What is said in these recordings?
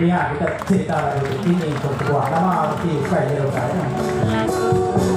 ที่หาที่จะติดตามเราที่นี่ถูกกว่แล้วมาที่ใส่เร็วไป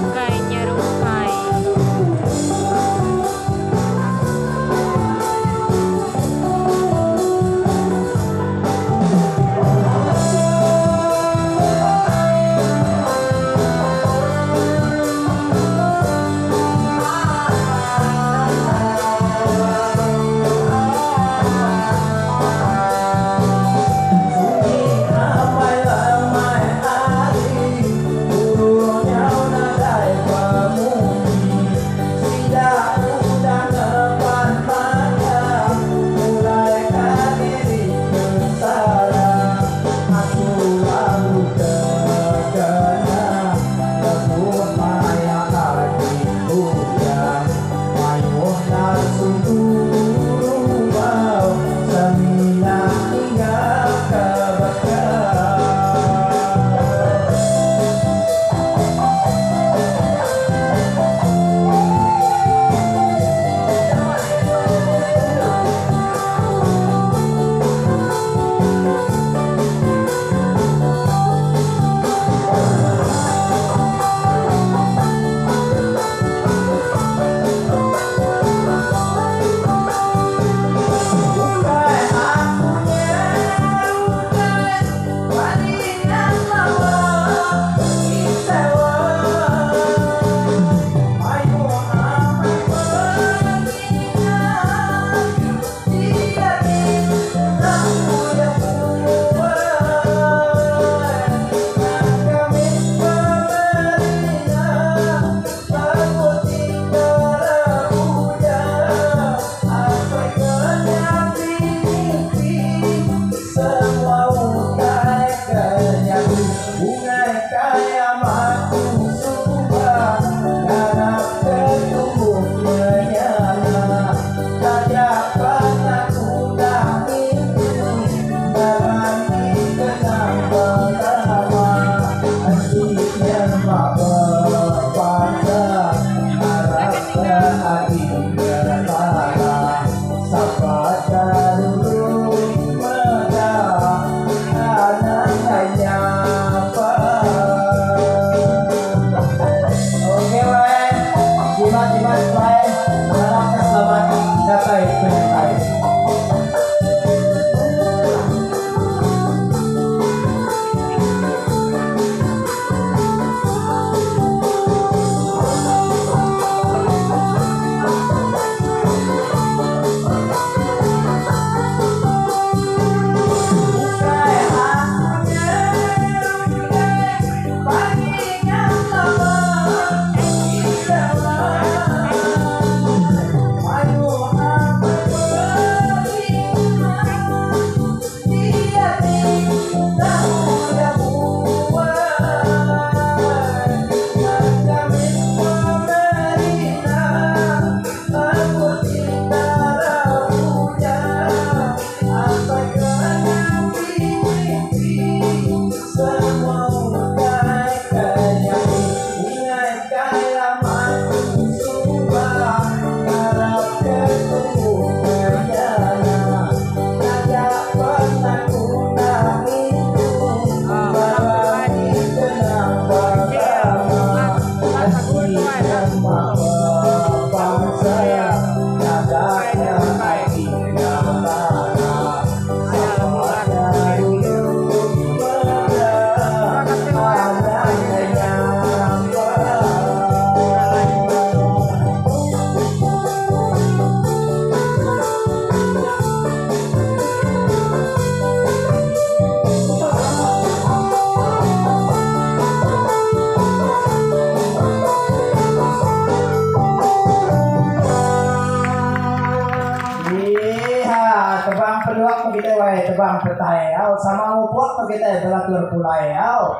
tebang petai au sama ngupok kita belatur pulai au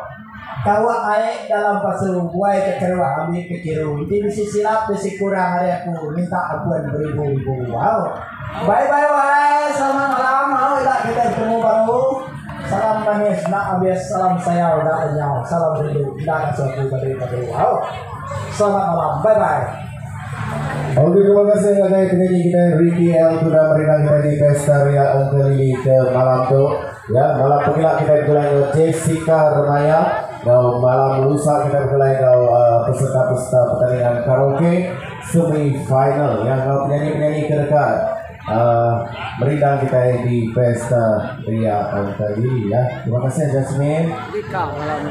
kawa ae dalam pasu buai ke kerwa ambil ke kiru ini bisi silap bisi kurang hari aku minta akuan beribu-ribu au bye bye bye selamat malam. Au tidak kita ketemu baru? Salam manis nak abias salam saya udah nyau salam rindu tidak suatu dari baru au selamat malam. Bye bye Oke terima kasih kakak penyanyi kita Ricky L sudah merinang di Pesta Ria Ongkel ini ke malam tuh Ya, malam pagila kita dengan Jessica Remaya. Now, malam lusa kita bergulay dengan uh, peserta-peserta pertandingan karaoke semi-final yang uh, penyanyi-penyanyi terdekat. Uh, merindang kita di pesta Ria kali ya. Terima kasih Jasmine. Ikaw, wala mo